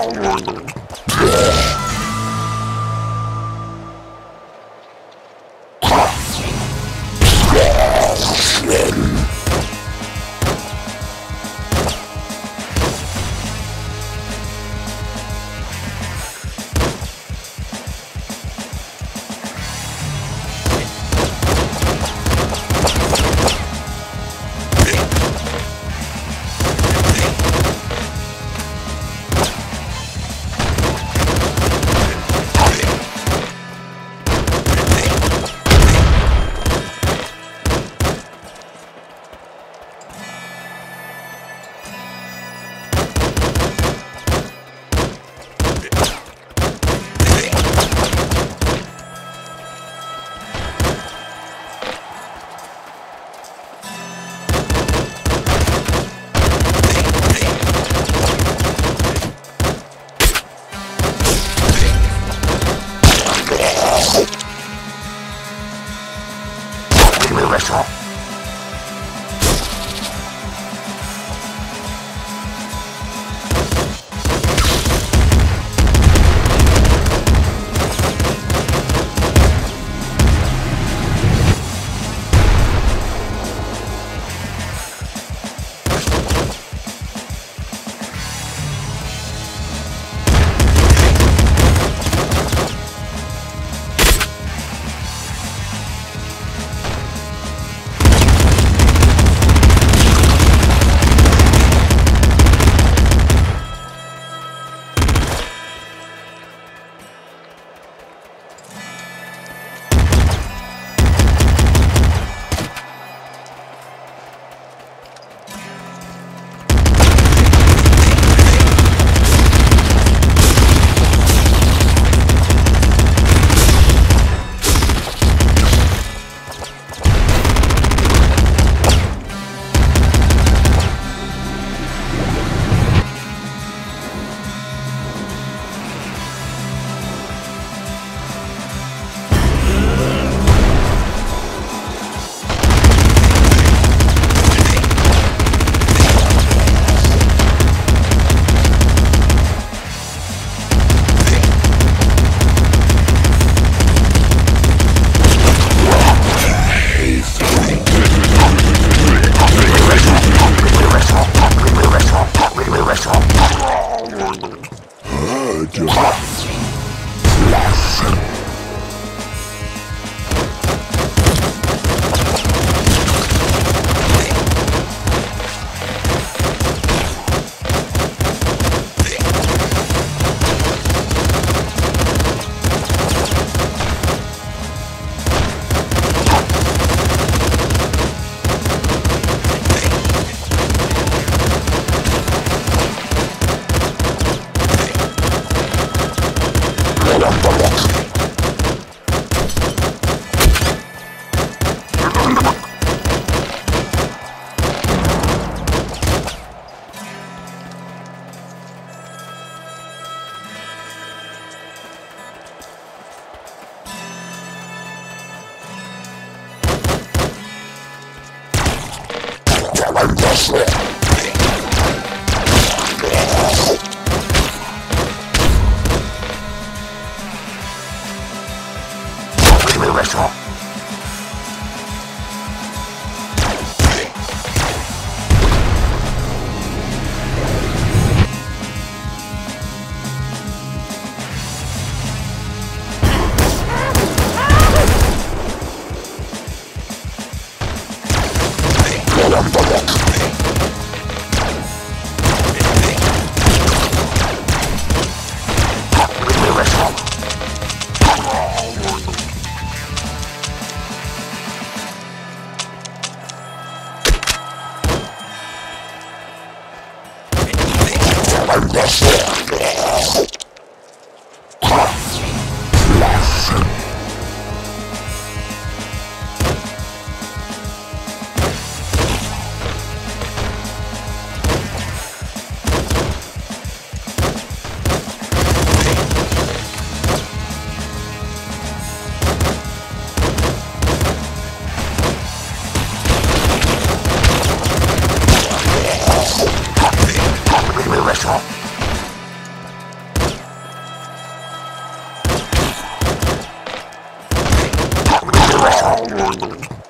Oh, Give me a restaurant. Slip. restaurant. Get him I'm the Outlander.